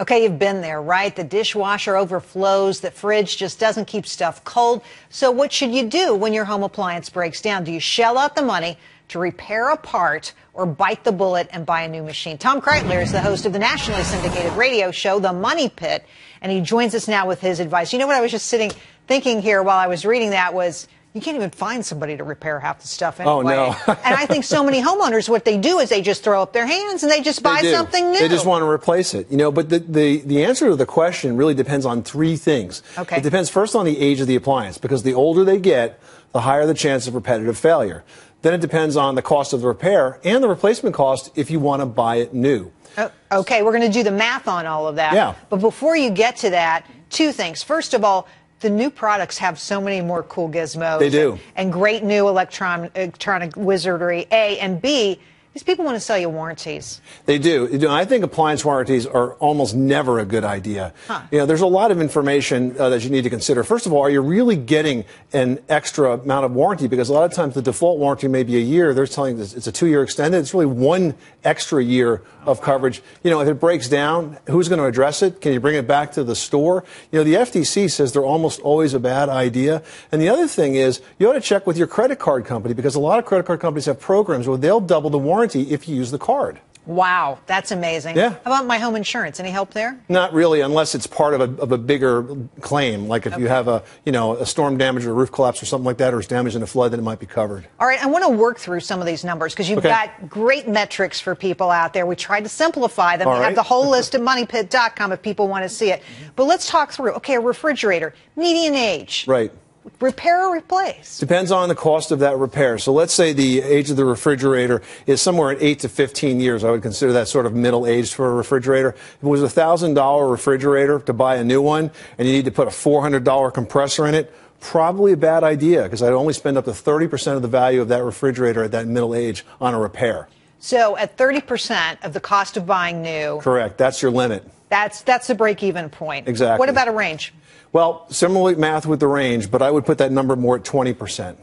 Okay, you've been there, right? The dishwasher overflows, the fridge just doesn't keep stuff cold. So, what should you do when your home appliance breaks down? Do you shell out the money to repair a part or bite the bullet and buy a new machine? Tom Kraeutler is the host of the nationally syndicated radio show, The Money Pit, and he joins us now with his advice. You know what I was just sitting thinking here while I was reading that was you can't even find somebody to repair half the stuff anyway. Oh, no. and I think so many homeowners, what they do is they just throw up their hands and they just buy They something new. They just want to replace it, you know. But the, the, the answer to the question really depends on three things. Okay. It depends first on the age of the appliance, because the older they get, the higher the chance of repetitive failure. Then it depends on the cost of the repair and the replacement cost if you want to buy it new. Oh, okay, we're going to do the math on all of that. Yeah. But before you get to that, two things. First of all, the new products have so many more cool gizmos. They do. And, and great new electron, electronic wizardry. A and B. These people want to sell you warranties. They do. You know, I think appliance warranties are almost never a good idea. Huh. You know, there's a lot of information uh, that you need to consider. First of all, are you really getting an extra amount of warranty? Because a lot of times the default warranty may be a year. They're telling us it's a two-year extended. It's really one extra year of coverage. You know, if it breaks down, who's going to address it? Can you bring it back to the store? You know, the FTC says they're almost always a bad idea. And the other thing is, you ought to check with your credit card company because a lot of credit card companies have programs where they'll double the warranty if you use the card. Wow, that's amazing. Yeah. How about my home insurance? Any help there? Not really, unless it's part of a, of a bigger claim, like if you have a, you know, a storm damage or a roof collapse or something like that, or it's damaged in a flood, then it might be covered. All right, I want to work through some of these numbers because you've Okay. got great metrics for people out there. We tried to simplify them. All we have the whole list at moneypit.com if people want to see it. But let's talk through. Okay, a refrigerator, median age. Right. Repair or replace? Depends on the cost of that repair. So let's say the age of the refrigerator is somewhere at 8 to 15 years. I would consider that sort of middle age for a refrigerator. If it was a $1,000 refrigerator to buy a new one and you need to put a $400 compressor in it, probably a bad idea because I'd only spend up to 30% of the value of that refrigerator at that middle age on a repair. So at 30% of the cost of buying new, Correct. That's your limit. That's that's the break-even point. Exactly. What about a range? Well, similarly math with the range, but I would put that number more at 20%.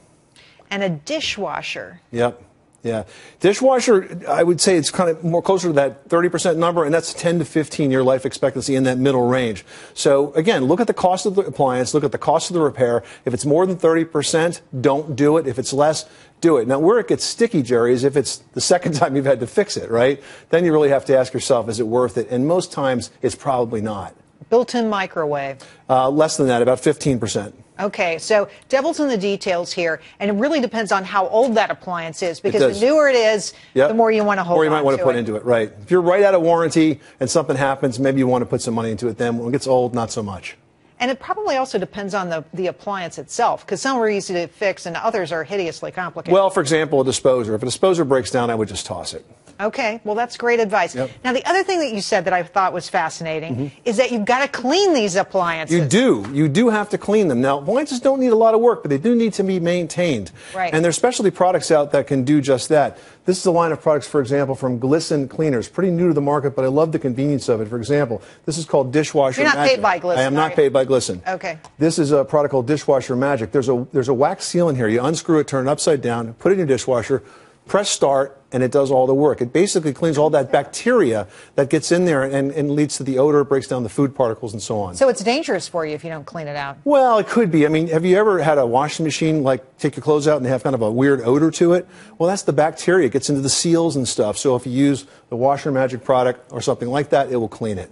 And a dishwasher. Yep. Yeah. Dishwasher, I would say it's kind of more closer to that 30% number, and that's 10 to 15 year life expectancy in that middle range. So again, look at the cost of the appliance, look at the cost of the repair. If it's more than 30%, don't do it. If it's less, do it. Now, where it gets sticky, Gerri, is if it's the second time you've had to fix it, right? Then you really have to ask yourself, is it worth it? And most times, it's probably not. Built-in microwave. Uh, less than that, about 15%. Okay, so devil's in the details here, and it really depends on how old that appliance is. Because the newer it is, Yep. the more you want to hold Or you might on want to to put it. into it, right. If you're right out of warranty and something happens, maybe you want to put some money into it then. When it gets old, not so much. And it probably also depends on the, the appliance itself, because some are easy to fix and others are hideously complicated. Well, for example, a disposer. If a disposer breaks down, I would just toss it. Okay, well, that's great advice. Yep. Now, the other thing that you said that I thought was fascinating mm-hmm. is that you've got to clean these appliances. You do. You do have to clean them. Now, appliances don't need a lot of work, but they do need to be maintained. Right. And there's specialty products out that can do just that. This is a line of products, for example, from Glisten Cleaners. Pretty new to the market, but I love the convenience of it. For example, this is called Dishwasher You're not Magic. paid by Glisten, I am not paid by Glisten. Okay. This is a product called Dishwasher Magic. There's a there's a wax seal in here. You unscrew it, turn it upside down, put it in your dishwasher, press start, and it does all the work. It basically cleans all that bacteria that gets in there and, and leads to the odor, breaks down the food particles, and so on. So it's dangerous for you if you don't clean it out. Well, it could be. I mean, have you ever had a washing machine like take your clothes out and they have kind of a weird odor to it? Well, that's the bacteria. It gets into the seals and stuff. So if you use the Washer Magic product or something like that, it will clean it.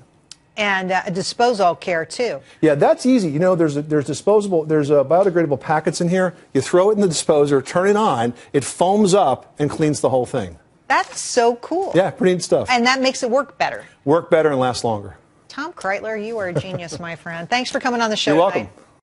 And uh, disposal care, too. Yeah, that's easy. You know, there's a, there's disposable, there's a biodegradable packets in here. You throw it in the disposer, turn it on, it foams up and cleans the whole thing. That's so cool. Yeah, pretty neat stuff. And that makes it work better. Work better and last longer. Tom Kraeutler, you are a genius, my friend. Thanks for coming on the show. You're tonight. welcome.